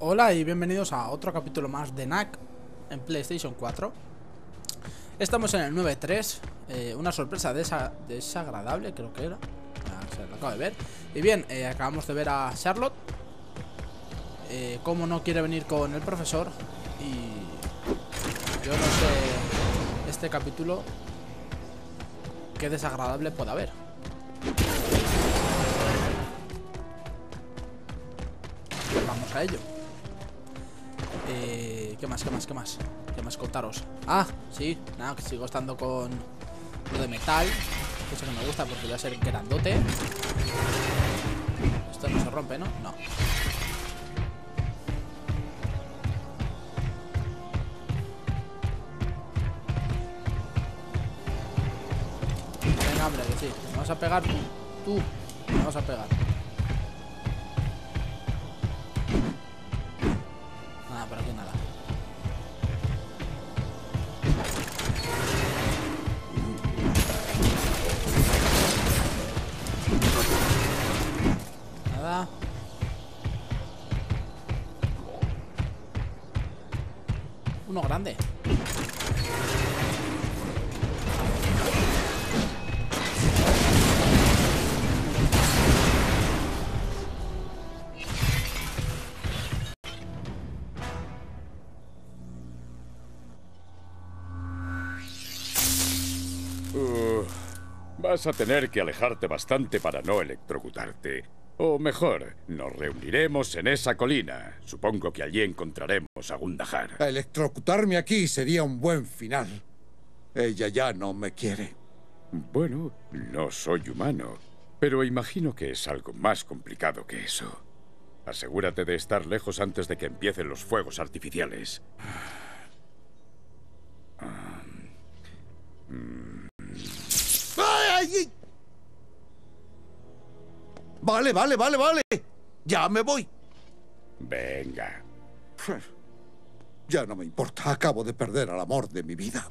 Hola y bienvenidos a otro capítulo más de NAC en PlayStation 4 Estamos en el 9.3 eh, Una sorpresa desa desagradable creo que era. Ah, Se lo acabo de ver. Y bien, eh, acabamos de ver a Charlotte eh, Cómo no quiere venir con el profesor. Y yo no sé este capítulo Qué desagradable puede haber. Vamos a ello ¿Qué más, qué más, qué más? ¿Qué más contaros? Ah, sí, nada, sigo estando con lo de metal Que eso que me gusta porque voy a ser grandote Esto no se rompe, ¿no? No Venga, hombre, que sí vas a pegar tú Tú vas a pegar Uno grande. Vas a tener que alejarte bastante para no electrocutarte. O mejor, nos reuniremos en esa colina. Supongo que allí encontraremos a Gundahar. Electrocutarme aquí sería un buen final. Ella ya no me quiere. Bueno, no soy humano, pero imagino que es algo más complicado que eso. Asegúrate de estar lejos antes de que empiecen los fuegos artificiales. ¡Ay! Vale, vale, vale, vale. Ya me voy. Venga. Ya no me importa. Acabo de perder al amor de mi vida.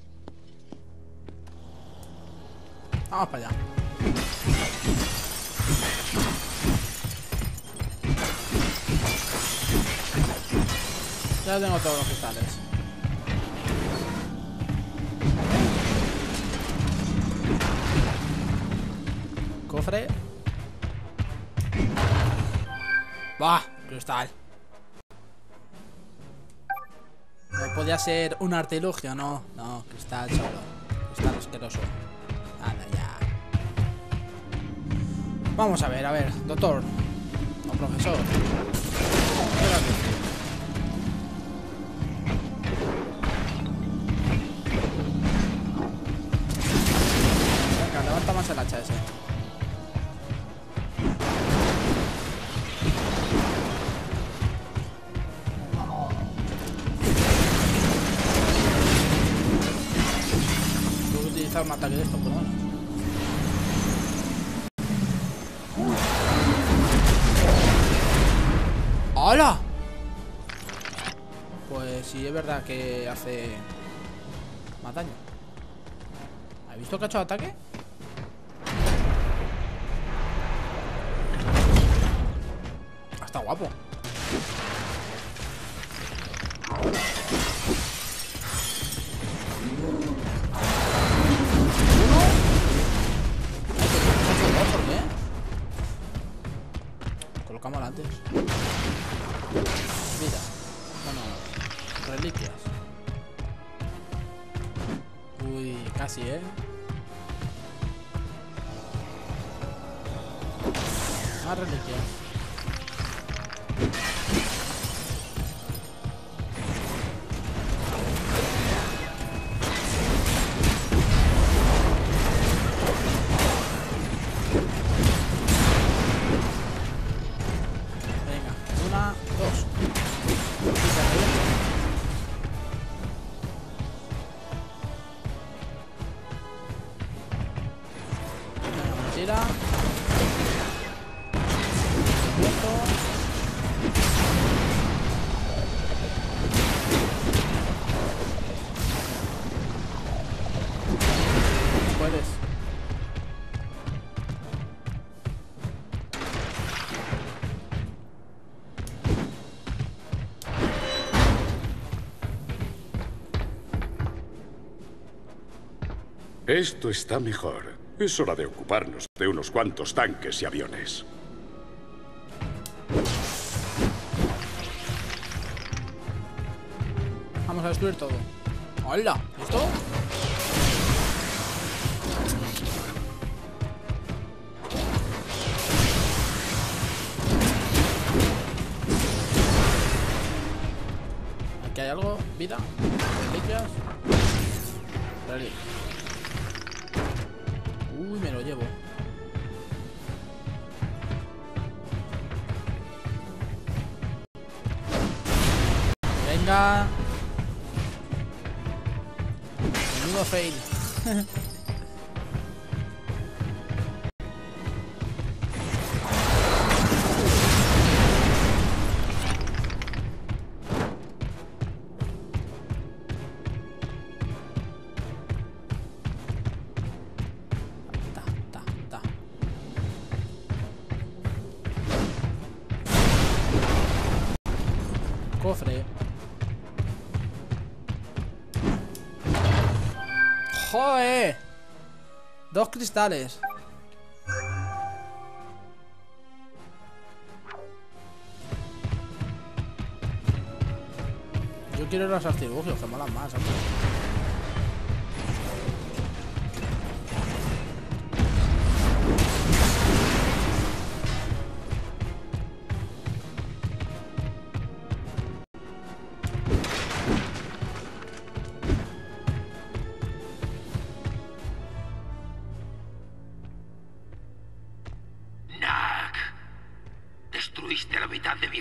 Vamos para allá. Ya tengo todos los cristales. Cofre. ¡Bah! Cristal. Podía ser un artilugio, no. No, cristal solo. Cristal asqueroso. Anda ya. Vamos a ver, a ver, doctor. O profesor. Venga, levanta más el hacha ese. ¡Hala! Pues sí, es verdad que hace más daño. ¿Has visto que ha hecho ataque? Está guapo. Colocamos antes. Vida. Bueno, reliquias. Uy, casi, ¿eh? Más reliquias. Esto está mejor. Es hora de ocuparnos de unos cuantos tanques y aviones. Vamos a destruir todo. ¡Hola! ¿Esto? Aquí hay algo. Vida. Reliquias. Reliquias. Uy, me lo llevo. Venga. Menudo fail. Cofre. ¡Joder! Dos cristales. Yo quiero los artilugios, que molan más.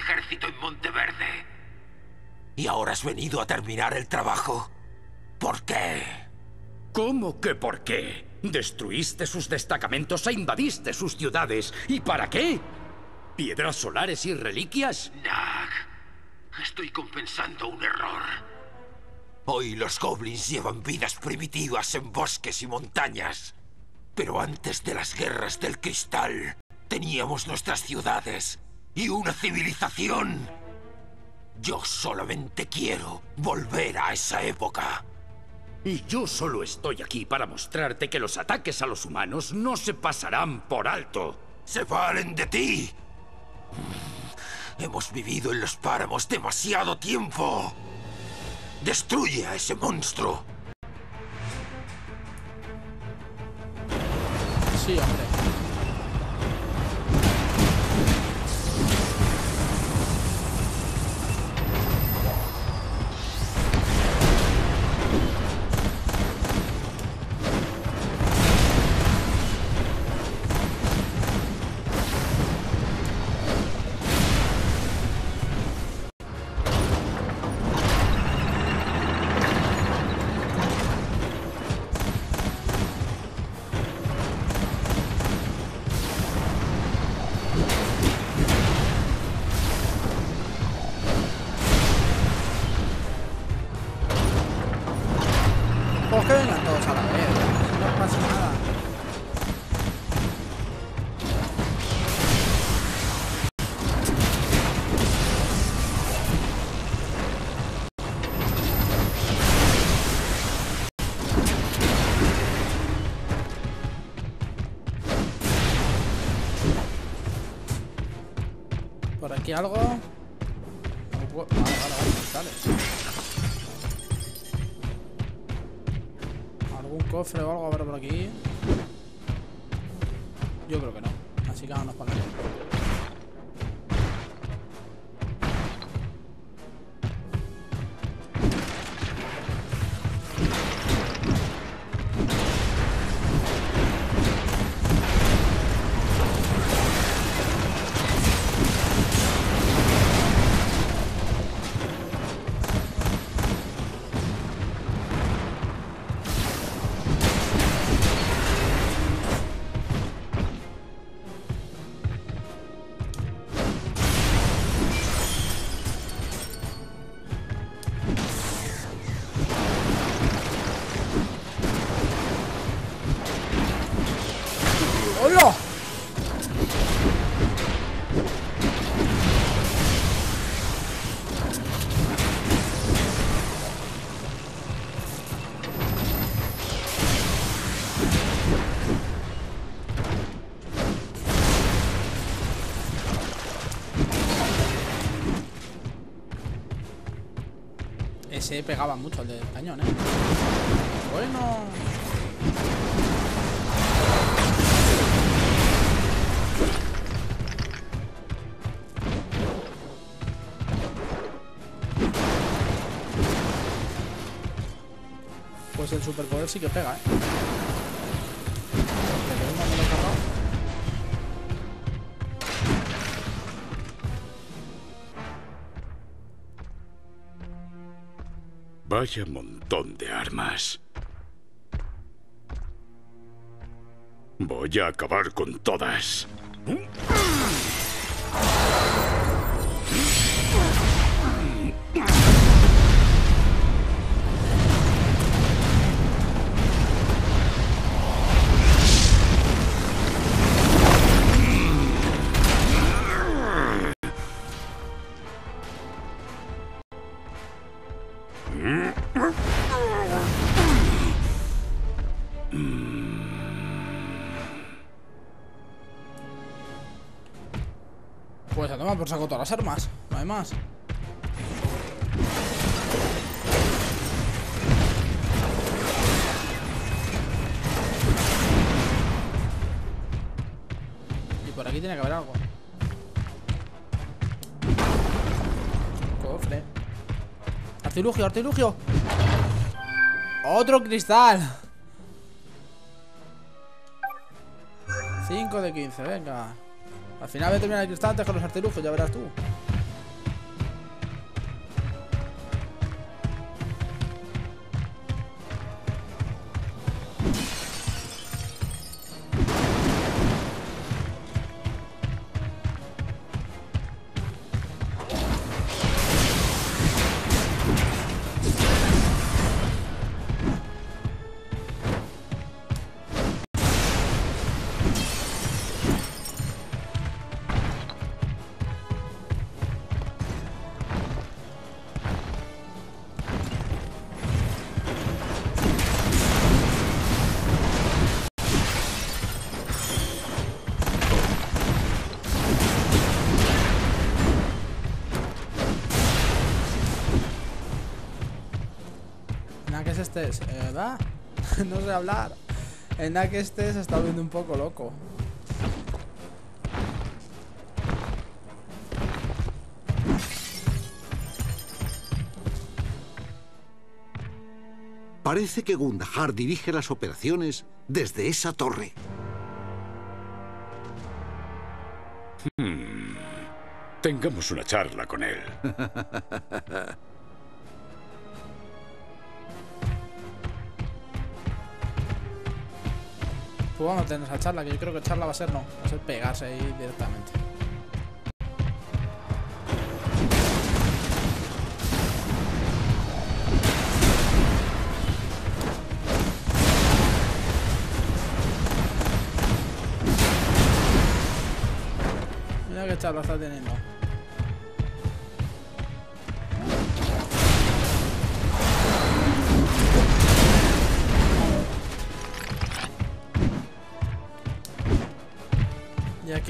Ejército en Monteverde. ¿Y ahora has venido a terminar el trabajo? ¿Por qué? ¿Cómo que por qué? Destruiste sus destacamentos e invadiste sus ciudades. ¿Y para qué? ¿Piedras solares y reliquias? Nag, estoy compensando un error. Hoy los goblins llevan vidas primitivas en bosques y montañas. Pero antes de las guerras del cristal, teníamos nuestras ciudades y una civilización. Yo solamente quiero volver a esa época. Y yo solo estoy aquí para mostrarte que los ataques a los humanos no se pasarán por alto. ¡Se valen de ti! Hemos vivido en los páramos demasiado tiempo. Destruye a ese monstruo. Sí, hombre. Que vengan todos a la vez. No pasa nada. Por aquí. Algo- ¿Algún cofre o algo habrá por aquí? Yo creo que no. Así que vámonos para allá. Ese pegaba mucho el del cañón, ¿eh? Bueno. Pues el superpoder sí que pega, ¿eh? Vaya montón de armas. Voy a acabar con todas. Pues a tomar por saco todas las armas. No hay más. Y por aquí tiene que haber algo. Cofre. Artilugio, artilugio. Otro cristal. 5 de 15, venga. Al final voy a terminar el cristal con los artilugios, ya verás tú. Nada que es este, es, eh, ¿verdad? no sé hablar. En nada que se está viendo un poco loco. Parece que Gundahar dirige las operaciones desde esa torre. Tengamos una charla con él. Vamos a tener esa charla, que yo creo que charla va a ser no. Va a ser pegarse ahí directamente. Mira qué charla está teniendo.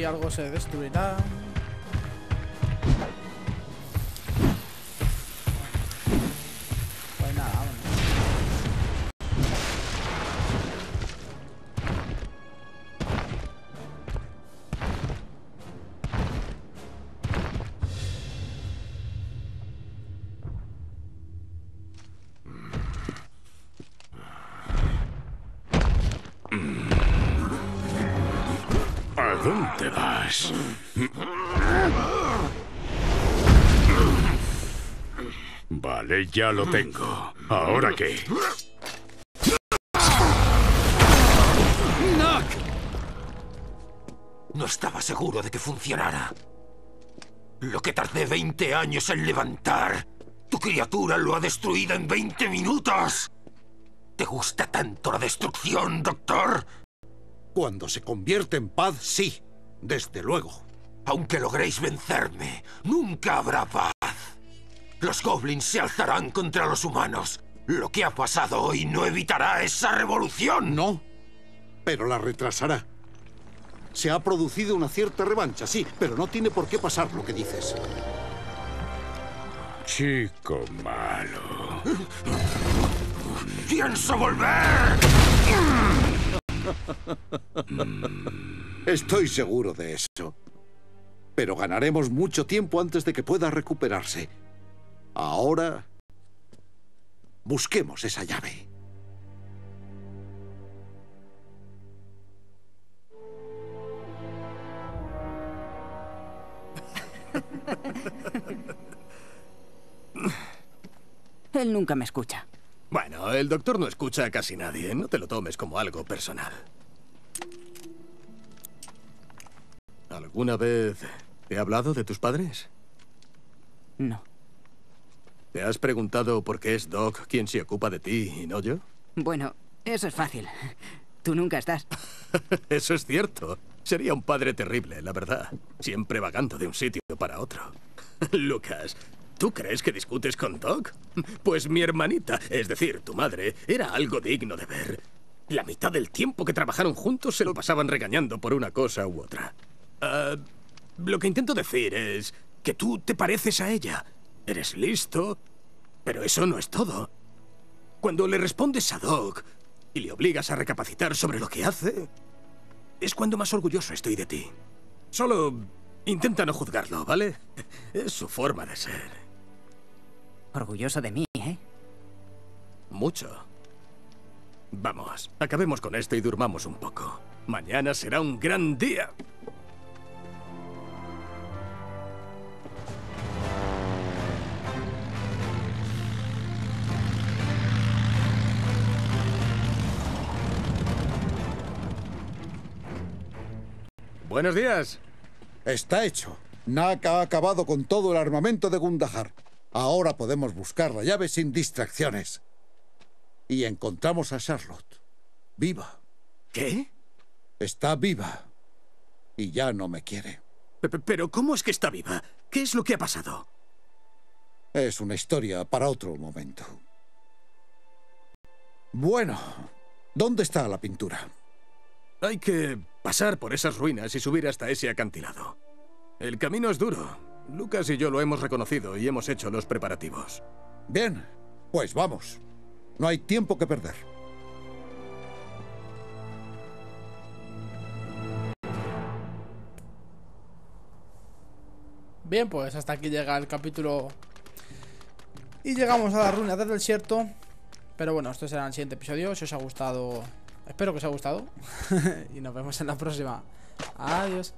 Algo se destruirá. Dónde vas? Vale, ya lo tengo. ¿Ahora qué? No estaba seguro de que funcionara. Lo que tardé 20 años en levantar, tu criatura lo ha destruido en 20 minutos. ¿Te gusta tanto la destrucción, doctor? Cuando se convierte en paz, sí, desde luego. Aunque logréis vencerme, nunca habrá paz. Los goblins se alzarán contra los humanos. Lo que ha pasado hoy no evitará esa revolución. No, pero la retrasará. Se ha producido una cierta revancha, sí, pero no tiene por qué pasar lo que dices. Chico malo. ¡Pienso volver! Estoy seguro de eso. Pero ganaremos mucho tiempo antes de que pueda recuperarse. Ahora... Busquemos esa llave. Él nunca me escucha. Bueno, el doctor no escucha a casi nadie. No te lo tomes como algo personal. ¿Alguna vez te he hablado de tus padres? No. ¿Te has preguntado por qué es Doc quien se ocupa de ti y no yo? Bueno, eso es fácil. Tú nunca estás. Eso es cierto. Sería un padre terrible, la verdad. Siempre vagando de un sitio para otro. Lucas, ¿tú crees que discutes con Doc? Pues mi hermanita, es decir, tu madre, era algo digno de ver. La mitad del tiempo que trabajaron juntos se lo pasaban regañando por una cosa u otra. Ah, lo que intento decir es que tú te pareces a ella. Eres listo, pero eso no es todo. Cuando le respondes a Doc y le obligas a recapacitar sobre lo que hace, es cuando más orgulloso estoy de ti. Solo intenta no juzgarlo, ¿vale? Es su forma de ser. Orgulloso de mí, ¿eh? Mucho. Vamos, acabemos con esto y durmamos un poco. Mañana será un gran día. Buenos días. Está hecho. Naka ha acabado con todo el armamento de Gundahar. Ahora podemos buscar la llave sin distracciones. Y encontramos a Charlotte. Viva. ¿Qué? Está viva. Y ya no me quiere. Pe- pe- Pero ¿cómo es que está viva? ¿Qué es lo que ha pasado? Es una historia para otro momento. Bueno, ¿dónde está la pintura? Hay que pasar por esas ruinas y subir hasta ese acantilado. El camino es duro. Lucas y yo lo hemos reconocido y hemos hecho los preparativos. Bien, pues vamos. No hay tiempo que perder. Bien, pues hasta aquí llega el capítulo. Y llegamos a la ruina del desierto. Pero bueno, esto será el siguiente episodio. Si os ha gustado, espero que os haya gustado. y nos vemos en la próxima. Adiós.